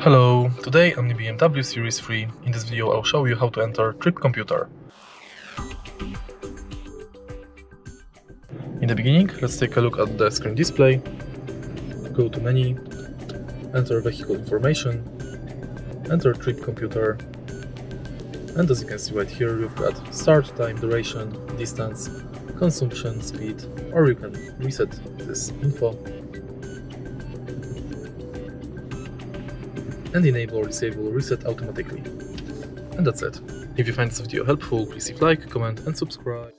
Hello, today I'm the BMW Series 3. In this video I'll show you how to enter Trip Computer. In the beginning, let's take a look at the screen display. Go to menu, enter vehicle information, enter Trip Computer, and as you can see right here, you've got start time, duration, distance, consumption, speed, or you can reset this info and enable or disable reset automatically. And that's it. If you find this video helpful, please leave like, comment and subscribe.